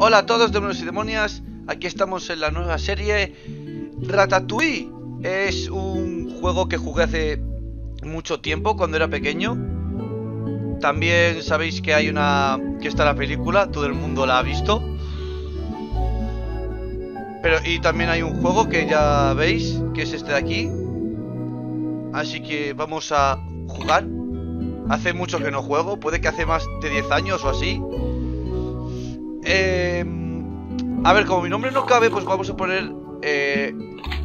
Hola a todos, demonios y demonias. Aquí estamos en la nueva serie Ratatouille. Es un juego que jugué hace mucho tiempo, cuando era pequeño. También sabéis que hay una... que está la película, todo el mundo la ha visto. Pero, y también hay un juego que ya veis, que es este de aquí. Así que vamos a jugar. Hace mucho que no juego, puede que hace más de 10 años o así. Eh, a ver, como mi nombre no cabe, pues vamos a poner eh,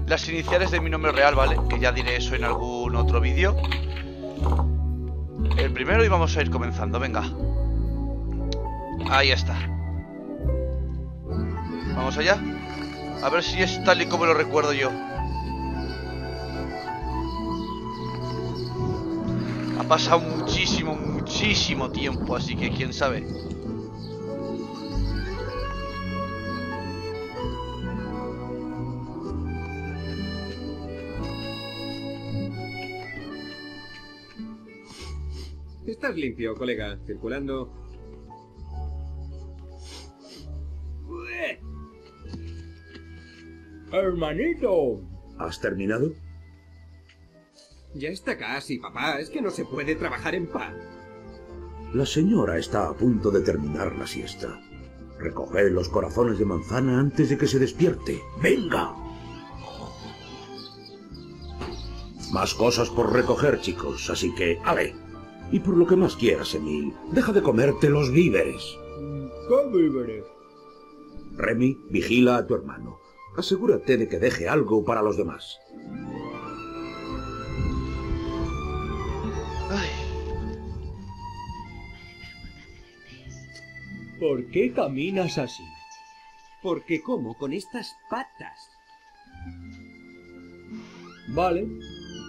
las iniciales de mi nombre real, ¿vale? Que ya diré eso en algún otro vídeo. El primero y vamos a ir comenzando, venga. Ahí está. Vamos allá. A ver si es tal y como lo recuerdo yo. Ha pasado muchísimo, muchísimo tiempo, así que quién sabe. Estás limpio, colega. Circulando. Hermanito. ¿Has terminado? Ya está casi, papá. Es que no se puede trabajar en paz. La señora está a punto de terminar la siesta. Recoged los corazones de manzana antes de que se despierte. ¡Venga! Más cosas por recoger, chicos, así que, ¡ale! Y por lo que más quieras, Emil, deja de comerte los víveres. ¿Qué víveres? Remy, vigila a tu hermano. Asegúrate de que deje algo para los demás. Ay, ¿Por qué caminas así? Porque como con estas patas. Vale.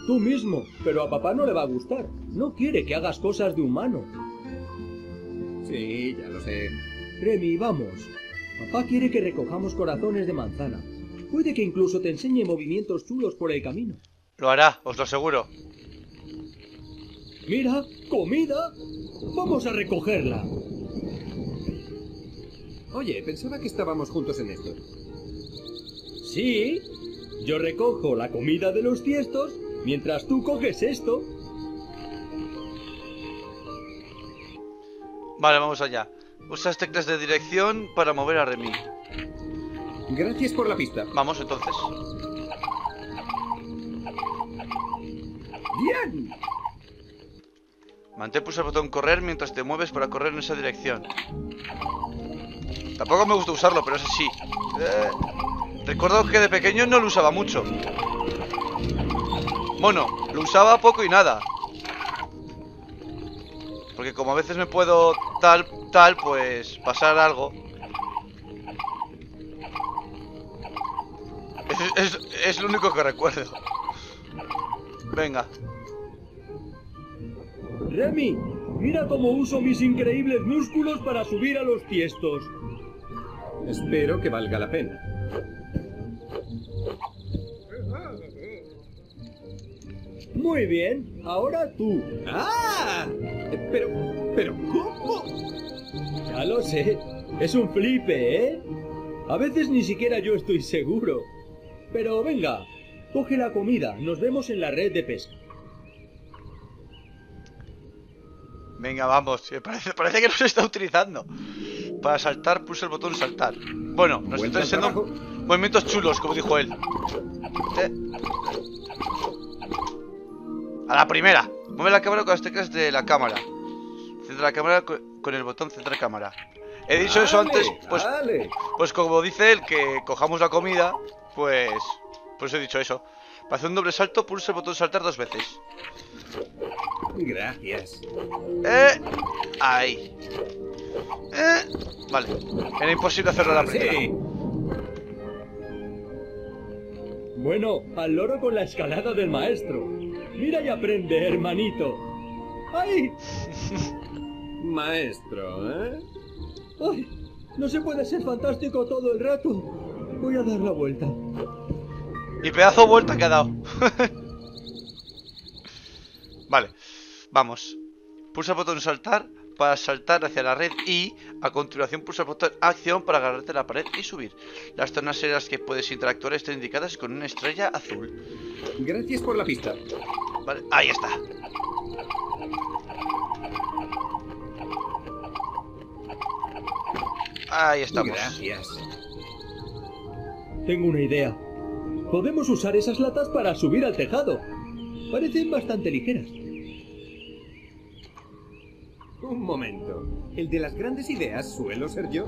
Tú mismo, pero a papá no le va a gustar. No quiere que hagas cosas de humano. Sí, ya lo sé. Remy, vamos. Papá quiere que recojamos corazones de manzana. Puede que incluso te enseñe movimientos chulos por el camino. lo hará, os lo aseguro. Mira, comida. Vamos a recogerla. Oye, pensaba que estábamos juntos en esto. Sí. Yo recojo la comida de los tiestos mientras tú coges esto. Vale, vamos allá. Usas teclas de dirección para mover a Remy. Gracias por la pista. Vamos entonces. ¡Bien! Mantén pulsa el botón correr mientras te mueves para correr en esa dirección. Tampoco me gusta usarlo, pero ese sí. Eh, recuerdo que de pequeño no lo usaba mucho. Bueno, lo usaba poco y nada. Porque como a veces me puedo tal, tal, pues pasar algo. Es, es- es lo único que recuerdo. Venga. Remy, mira cómo uso mis increíbles músculos para subir a los tiestos. Espero que valga la pena. Muy bien, ahora tú. ¡Ah! Pero, pero, ¿cómo? Ya lo sé, es un flipe, ¿eh? A veces ni siquiera yo estoy seguro. Pero venga, coge la comida, nos vemos en la red de pesca. Venga, vamos. que Parece, parece que nos está utilizando. Para saltar, pulsa el botón saltar. Bueno, nos Buen está enseñando trabajo. movimientos chulos, como dijo él. Eh. A la primera. Mueve la cámara con las teclas de la cámara. Centra la cámara co- con el botón centrar cámara. He dicho eso antes, pues, pues como dice él, que cojamos la comida, pues... Pues he dicho eso. Para hacer un doble salto, pulsa el botón saltar dos veces. Gracias. Eh, ahí. Eh, vale. Era imposible hacerlo a la primera. Sí. Bueno, al loro con la escalada del maestro. Mira y aprende, hermanito. ¡Ay! Maestro, ¿eh? ¡Ay! No se puede ser fantástico todo el rato. Voy a dar la vuelta. Y pedazo vuelta que ha dado. vale. Vamos. Pulsa el botón saltar para saltar hacia la red y a continuación pulsa el botón acción para agarrarte a la pared y subir. Las zonas en las que puedes interactuar están indicadas con una estrella azul. Gracias por la pista. Vale, ahí está. Ahí estamos. Gracias. Tengo una idea. Podemos usar esas latas para subir al tejado. Parecen bastante ligeras. Un momento. ¿El de las grandes ideas suelo ser yo?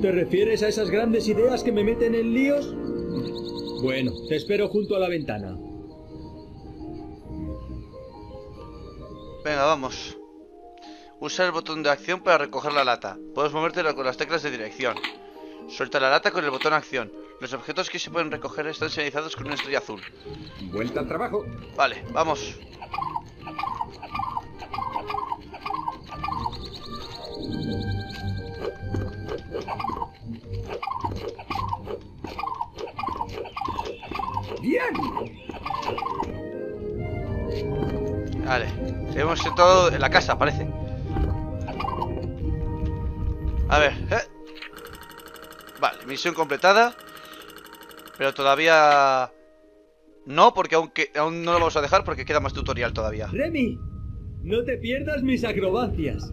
¿Te refieres a esas grandes ideas que me meten en líos? Bueno, te espero junto a la ventana. Venga, vamos. Usa el botón de acción para recoger la lata. Puedes moverte con las teclas de dirección. Suelta la lata con el botón acción. Los objetos que se pueden recoger están señalizados con una estrella azul. Vuelta al trabajo. Vale, vamos. ¡Bien! Vale. Hemos entrado en la casa, parece. A ver. ¿eh? Vale, misión completada. Pero todavía... No, porque aún, que- aún no lo vamos a dejar porque queda más tutorial todavía. Remy, no te pierdas mis acrobacias.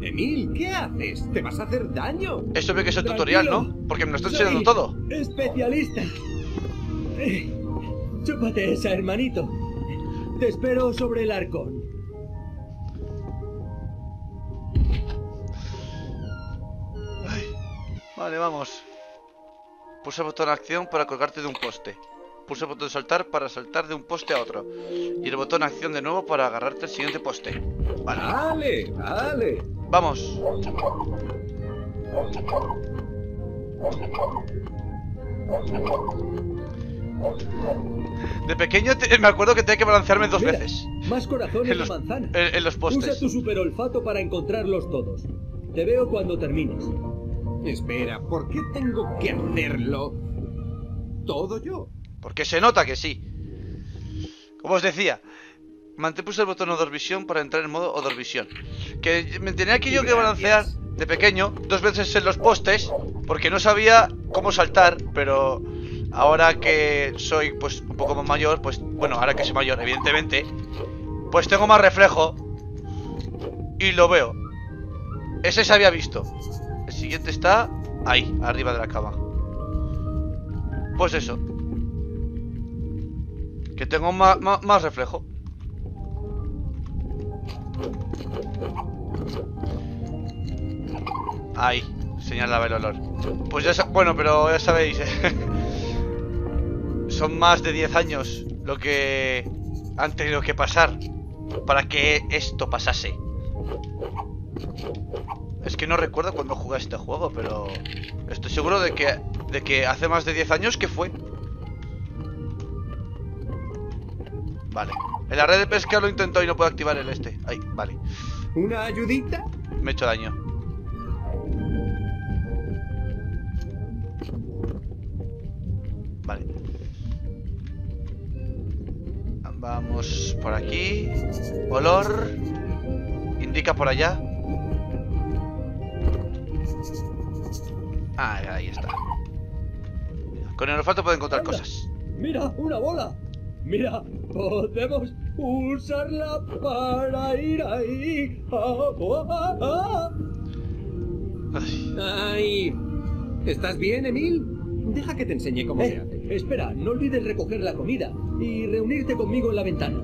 Emil, ¿qué haces? ¿Te vas a hacer daño? Esto ve que es el tutorial. ¿no? Porque me lo está Soy enseñando todo. Especialista. Eh, Chúpate esa, hermanito. Te espero sobre el arcón. Vale, vamos. Pulsa el botón acción para colgarte de un poste. Pulsa el botón saltar para saltar de un poste a otro. Y el botón acción de nuevo para agarrarte al siguiente poste. Vale, Vale, vale. vamos. De pequeño te- me acuerdo que tenía que balancearme dos Mira, veces Más corazones En los- manzana. en, en los Usa postes. tu super olfato para encontrarlos todos. Te veo cuando termines. Espera, ¿por qué tengo que hacerlo todo yo? Porque se nota que sí. Como os decía, mantén pulsa el botón Odor Visión para entrar en modo Odor Visión. Que me tenía que yo que balancear de pequeño dos veces en los postes porque no sabía cómo saltar, pero ahora que soy pues un poco más mayor, pues bueno, ahora que soy mayor, evidentemente, pues tengo más reflejo y lo veo. Ese se había visto. Siguiente está ahí, arriba de la cama. Pues eso. Que tengo ma- más reflejo. Ahí, señalaba el olor. Pues ya bueno, pero ya sabéis. Son más de 10 años lo que han tenido que pasar para que esto pasase. Es que no recuerdo cuando jugué a este juego, pero estoy seguro de que, de que hace más de 10 años que fue. Vale. En la red de pesca lo intento y no puedo activar el este. Ahí, vale. ¿Una ayudita? Me he hecho daño. Vale. Vamos por aquí. Olor. Indica por allá. Ah, ahí está. Con el olfato puedo encontrar Anda. cosas. Mira, una bola. Mira, podemos usarla para ir ahí. Ah, ah, ah. Ay, ¡Ay! ¿Estás bien, Emil? Deja que te enseñe cómo se Eh, hace. espera, no olvides recoger la comida y reunirte conmigo en la ventana.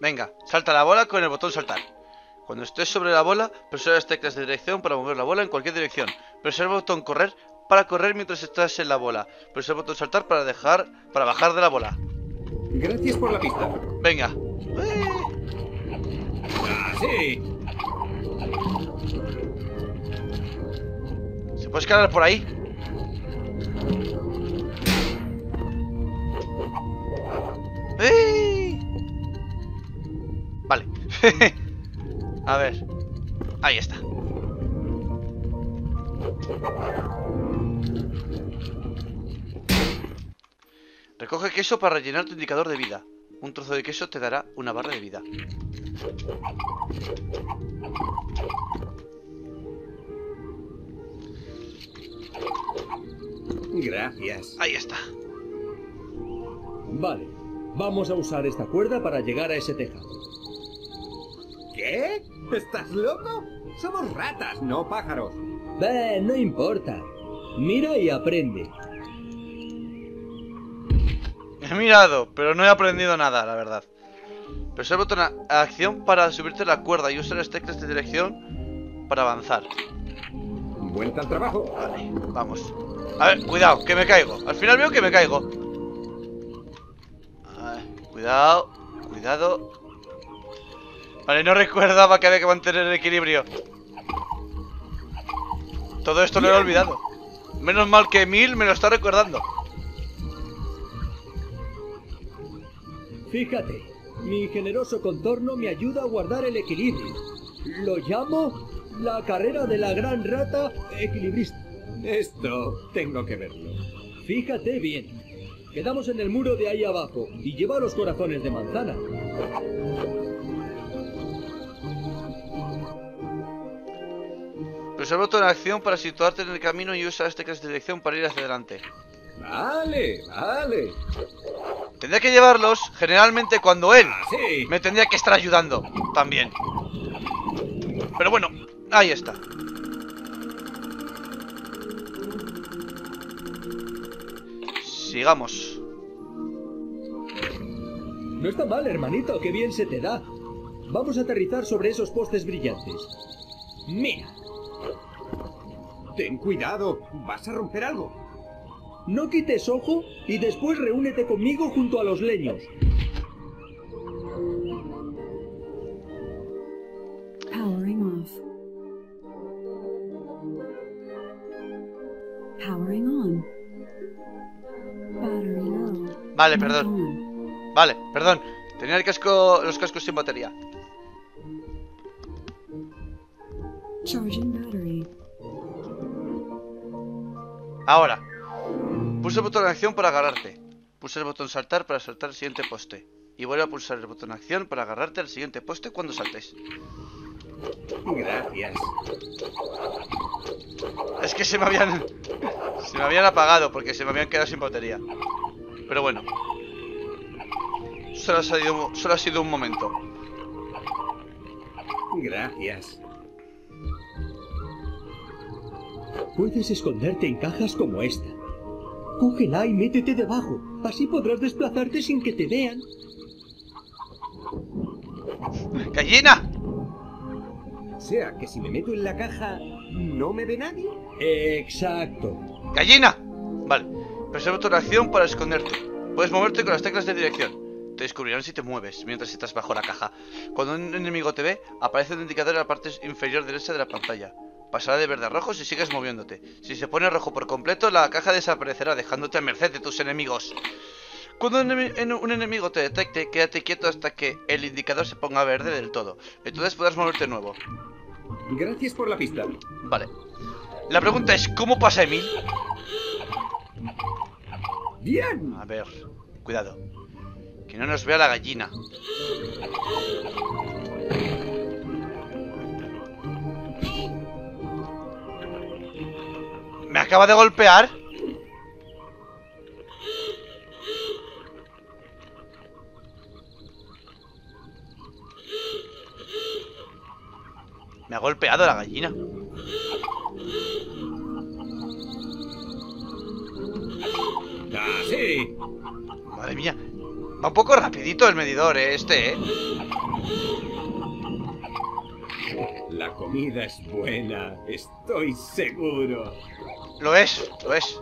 Venga, salta la bola con el botón saltar. Cuando estés sobre la bola, presiona las teclas de dirección para mover la bola en cualquier dirección. Presiona el botón correr para correr mientras estás en la bola. Presiona el botón saltar para dejar para bajar de la bola. Gracias por la pista. Venga. ¡Ah, sí! ¿Se puede escalar por ahí? ¡Eh! Vale. A ver. Ahí está. Recoge queso para rellenar tu indicador de vida. Un trozo de queso te dará una barra de vida. Gracias. Ahí está. Vale, vamos a usar esta cuerda para llegar a ese tejado. ¿Qué? ¿Estás loco? Somos ratas, no pájaros. Bah, no importa. Mira y aprende. He mirado, pero no he aprendido nada, la verdad. Presa el botón a a acción para subirte la cuerda y usa las teclas de dirección para avanzar. Vuelta al trabajo. Vale, vamos. A ver, cuidado, que me caigo. Al final veo que me caigo. A ver, cuidado, cuidado. Vale, no recordaba que había que mantener el equilibrio. Todo esto lo he olvidado. Menos mal que Emil me lo está recordando. Fíjate, mi generoso contorno me ayuda a guardar el equilibrio. Lo llamo la carrera de la gran rata equilibrista. Esto tengo que verlo. Fíjate bien. Quedamos en el muro de ahí abajo y lleva los corazones de manzana. Presa el botón de acción para situarte en el camino y usa las teclas de dirección para ir hacia adelante. Vale, vale. Tendría que llevarlos generalmente cuando él Sí. me tendría que estar ayudando también. Pero bueno, ahí está. Sigamos. No está mal, hermanito, qué bien se te da. Vamos a aterrizar sobre esos postes brillantes. Mira, Ten cuidado. ¿Vas a romper algo? no quites ojo y después reúnete conmigo junto a los leños. Powering off. Powering on. Battery low. Vale, perdón. Vale, perdón. Tenía el casco, los cascos sin batería. Charging Ahora. Pulsa el botón de acción para agarrarte. Pulsa el botón saltar para saltar al siguiente poste. Y vuelve a pulsar el botón de acción para agarrarte al siguiente poste cuando saltes. Gracias. Es que se me habían. Se me habían apagado porque se me habían quedado sin batería. Pero bueno. Solo ha sido, solo ha sido un momento. Gracias. Puedes esconderte en cajas como esta. Cógela y métete debajo. Así podrás desplazarte sin que te vean. ¡Gallina! O sea, que si me meto en la caja, ¿no me ve nadie? Exacto. ¡Gallina! Vale. Presa el botón de acción para esconderte. Puedes moverte con las teclas de dirección. Te descubrirán si te mueves mientras estás bajo la caja. Cuando un enemigo te ve, aparece un indicador en la parte inferior derecha de la pantalla. Pasará de verde a rojo si sigues moviéndote. Si se pone rojo por completo, la caja desaparecerá dejándote a merced de tus enemigos. Cuando un, enemi- en- un enemigo te detecte, quédate quieto hasta que el indicador se ponga verde del todo. Entonces podrás moverte de nuevo. Gracias por la pista. Vale. La pregunta es, ¿cómo pasa Emil? Bien. A ver, cuidado. Que no nos vea la gallina. ¿Me acaba de golpear? Me ha golpeado la gallina. Ah, sí. Madre mía. Va un poco rapidito el medidor, ¿eh? Este, ¿eh? La comida es buena, estoy seguro. Lo es, lo es.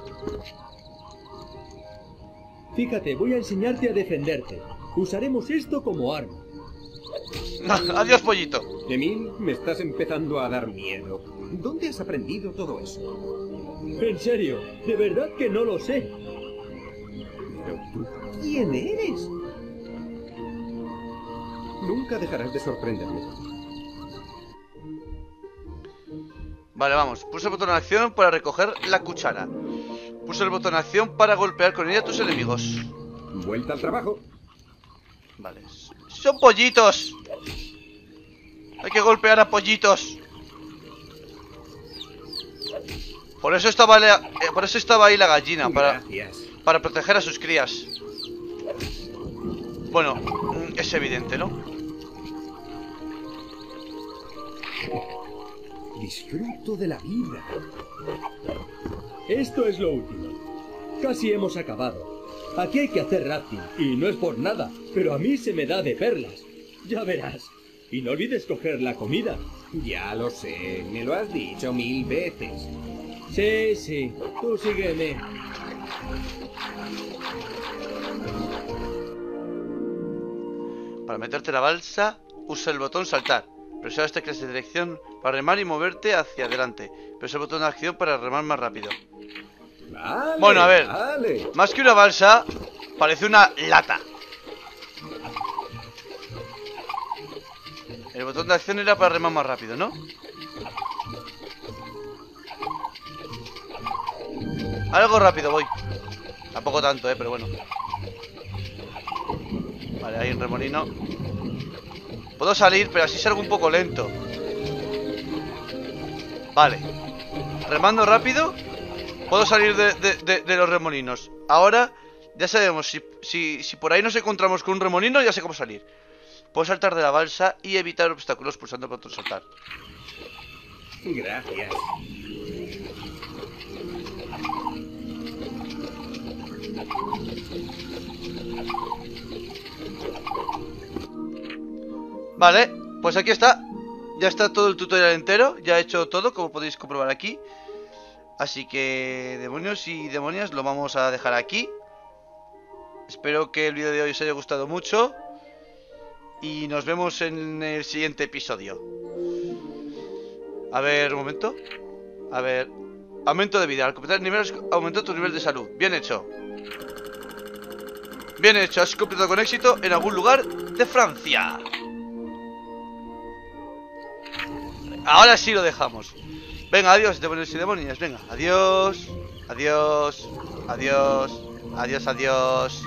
Fíjate, voy a enseñarte a defenderte. Usaremos esto como arma. Adiós, pollito. Emil, me estás empezando a dar miedo. ¿Dónde has aprendido todo eso? En serio, de verdad que no lo sé. Pero tú, ¿quién eres? Nunca dejarás de sorprenderme. Vale, vamos. Pulsa el botón de acción para recoger la cuchara. Pulsa el botón de acción para golpear con ella a tus enemigos. Vuelta al trabajo. Vale. Son pollitos. Hay que golpear a pollitos. Por eso estaba, la- eh, por eso estaba ahí la gallina, para, para proteger a sus crías. Bueno, mm, es evidente, ¿no? Disfruto de la vida. Esto es lo último. Casi hemos acabado. Aquí hay que hacer rafting, y no es por nada, pero a mí se me da de perlas. Ya verás. Y no olvides coger la comida. Ya lo sé, me lo has dicho mil veces. Sí, sí, tú sígueme. Para meterte en la balsa, usa el botón saltar. Presiona esta clase de dirección para remar y moverte hacia adelante. Presiona el botón de acción para remar más rápido. Vale, Bueno, a ver. Vale. Más que una balsa, parece una lata. El botón de acción era para remar más rápido, ¿no? Algo rápido voy. Tampoco tanto, eh, pero bueno. Vale, hay un remolino. Puedo salir, pero así salgo un poco lento. Vale. Remando rápido, puedo salir de, los remolinos. Ahora ya sabemos, si, si, si por ahí nos encontramos con un remolino, ya sé cómo salir. Puedo saltar de la balsa y evitar obstáculos pulsando el botón saltar. Gracias. Vale, pues aquí está. Ya está todo el tutorial entero. Ya he hecho todo, como podéis comprobar aquí. Así que, demonios y demonias, lo vamos a dejar aquí. Espero que el vídeo de hoy os haya gustado mucho. Y nos vemos en el siguiente episodio. A ver, un momento. A ver. Aumento de vida. Al completar niveles, aumenta tu nivel de salud. Bien hecho. Bien hecho. Has completado con éxito en algún lugar de Francia. Ahora sí lo dejamos. Venga, adiós, demonios y demonias. Venga, adiós. Adiós. Adiós. Adiós, adiós.